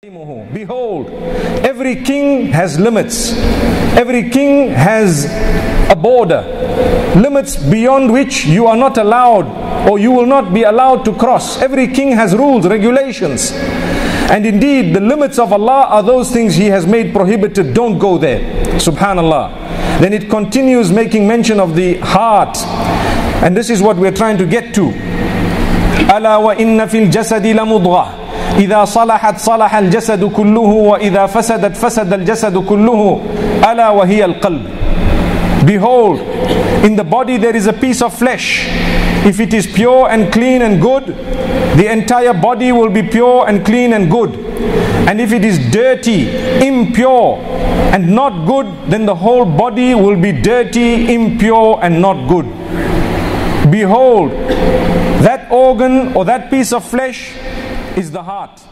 Behold, every king has limits. Every king has a border. Limits beyond which you are not allowed or you will not be allowed to cross. Every king has rules, regulations. And indeed, the limits of Allah are those things He has made prohibited. Don't go there. Subhanallah. Then it continues making mention of the heart. And this is what we're trying to get to. ألا وإن في الجسد لمضغة إذا صلحت صلح الجسد كله وإذا فسدت فسد الجسد كله ألا وهي القلب Behold, in the body there is a piece of flesh. If it is pure and clean and good, the entire body will be pure and clean and good. And if it is dirty, impure, and not good, then the whole body will be dirty, impure, and not good. Behold, that organ or that piece of flesh is the heart.